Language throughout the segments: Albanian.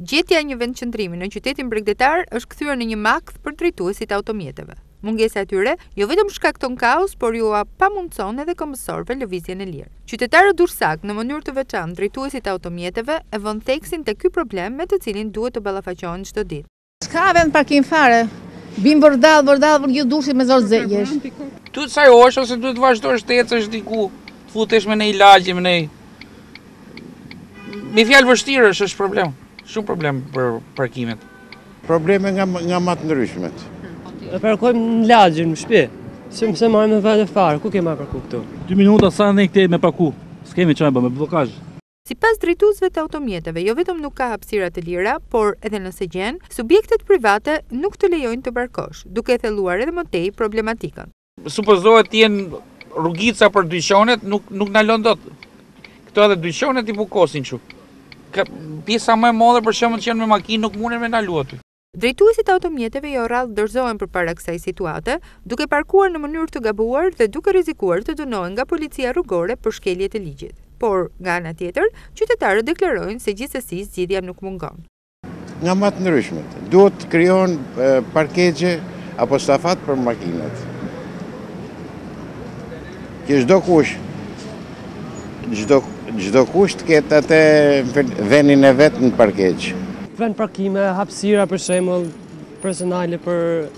Gjetja e një vendqëndrimi në qytetin bregdetar është kthyer në një makth për drejtuesit e automjeteve. Mungesa e tyre jo vetëm shkakton kaos, por ua pamundëson edhe këmbësorëve lëvizjen e lirë. Qytetarët durrësakë, në mënyrë të veçantë drejtuesit e automjeteve, e vënë theksin tek ky problem me të cilin duhet të ballafaqohen çdo ditë. S'ka vend parkim fare. Bim vërdall, vërdall për gjithë Durrësit me zor se gjen. Këtu të saj është ose duhet vazhdosh të ecësh diku, të futesh me nej lagje, me nej... Me një fjalë vështirë është, është problem. Shumë problem për parkimet. Probleme nga, nga ma të ndryshmet. E parkojmë në lagjen, në shpi. Se më s'e marr me vete fare, ku ke me e parku këtu? 2 minuta s'na len kët me parku. S'kemi çfarë me bërë, me blokajë. Sipas drejtuesve të automjeteve jo vetëm nuk ka hapësira të lira, por edhe nëse gjen, subjektet private nuk të lejojnë të parkosh, duke e thelluar edhe më tej problematikën. Supozohet të jenë rrugica për dyqanet, nuk nuk ndalon dot. Këto edhe dyqanet i bllokojnë kështu. Pjesa më e madhe për shembull që janë me makinë nuk munden me ndalu aty. Drejtuesit e automjeteve jo rrallë dorëzohen përpara kësaj situate, duke parkuar në mënyrë të gabuar dhe duke rrezikuar të dënohen nga policia rrugore për shkelje të ligjit. Por, nga ana tjetër, qytetarët deklarojnë se gjithsesi zgjidhja nuk mungon. Nga ma të ndryshmet, duhet të krijohen parkexhe apo apostafat për makinat. Që çdokush Çdo çdo kush të ketë atë venin e vet në parkexh. Vend parkime, hapësira për shembull personale për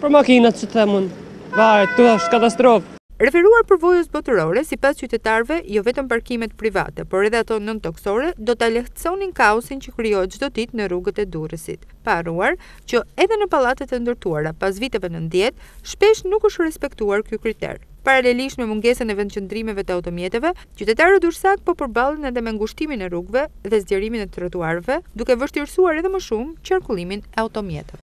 për makinat që të them unë, varet, këtu është katastrofë. Referuar përvojës botërore, sipas qytetarëve, jo vetëm parkimet private, por edhe ato nëntokësore do ta lehtësonin kaosin që krijohet çdo ditë në rrugët e Durrësit, pa harruar që edhe në pallatet e ndërtuara pas viteve nëntëdhjetë, shpesh nuk është respektuar ky kriter. Paralelisht me mungesën e vendqëndrimeve të automjeteve, qytetarët durrsakë po përballen edhe me ngushtimin e rrugëve dhe zgjerimin e trotuarëve, duke vështirësuar edhe më shumë qarkullimin e automjeteve.